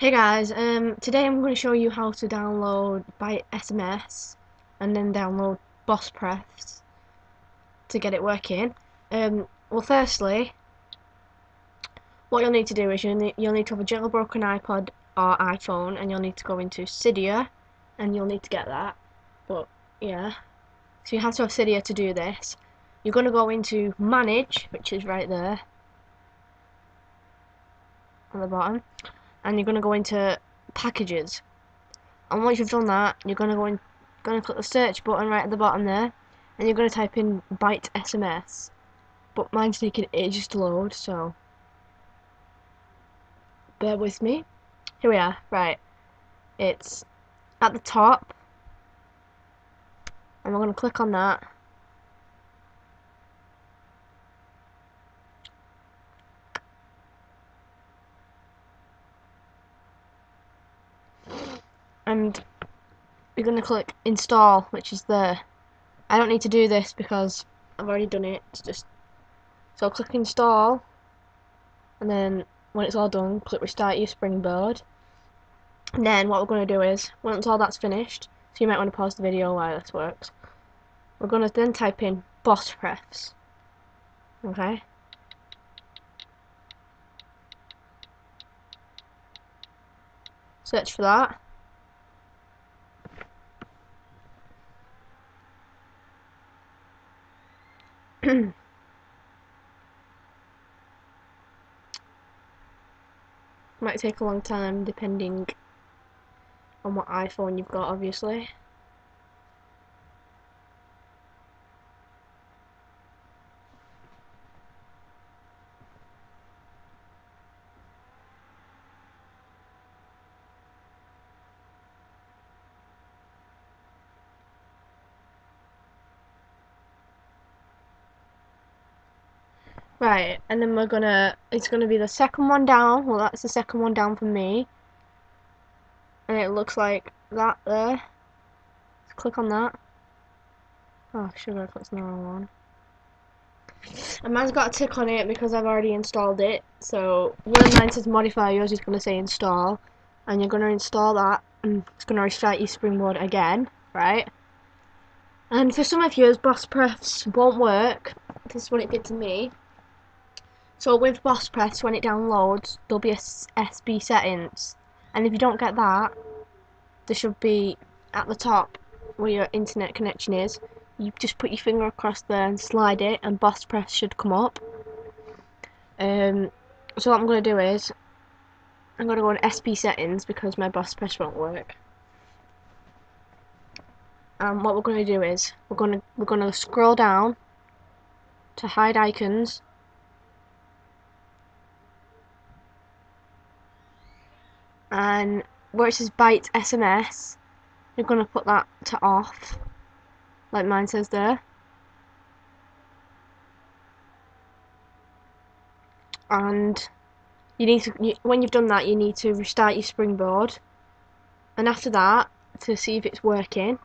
Hey guys, um, today I'm going to show you how to download by SMS and then download BossPrefs to get it working. Um, well, firstly, what you'll need to do is you'll need, you'll need to have a jailbroken iPod or iPhone and you'll need to go into Cydia and you'll need to get that. But, yeah. So you have to have Cydia to do this. You're going to go into Manage, which is right there on the bottom and you're going to go into packages. And once you've done that you're going to go in going to click the search button right at the bottom there and you're going to type in biteSMS but mine's taking ages to load so bear with me. Here we are right. It's at the top. And we're going to click on that and you're going to click install which is there. I don't need to do this because I've already done it. It's just so click install and then when it's all done click restart your springboard. And then what we're going to do is once all that's finished so you might want to pause the video while this works we're going to then type in BossPrefs okay? Search for that Might take a long time depending on what iPhone you've got obviously. Right, and then we're gonna, it's gonna be the second one down, well that's the second one down for me. And it looks like that there. Let's click on that. Oh, sugar, clicked the wrong one. And mine's got a tick on it because I've already installed it. So, when mine says modify, yours is gonna say install. And you're gonna install that, and it's gonna restart your springboard again, right? And for some of you, BossPrefs won't work. This is what it did to me. So with BossPrefs, when it downloads, there'll be a SB settings, and if you don't get that, there should be at the top where your internet connection is. You just put your finger across there and slide it, and BossPrefs should come up. Um, so what I'm going to do is, I'm going to go on SB settings because my BossPrefs won't work. And what we're going to do is, we're going to we're going to scroll down to hide icons and where it says biteSMS you're going to put that to off like mine says there. And you need to you, when you've done that you need to restart your springboard. And after that to see if it's working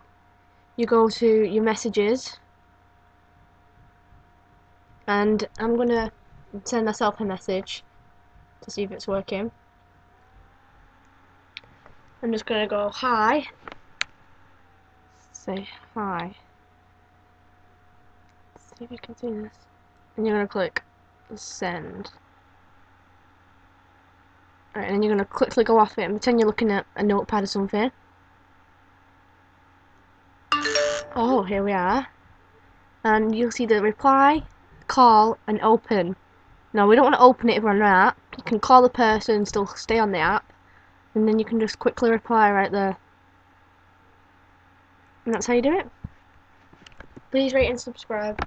you go to your messages. And I'm gonna send myself a message to see if it's working I'm just gonna go hi. Say hi. See if you can see this. And you're gonna click send. Alright, and then you're gonna quickly go off it and pretend you're looking at a notepad or something. Oh, here we are. And you'll see the reply, call, and open. Now, we don't want to open it if we're on an app. You can call the person and still stay on the app and then you can just quickly reply right there. And that's how you do it. Please rate and subscribe.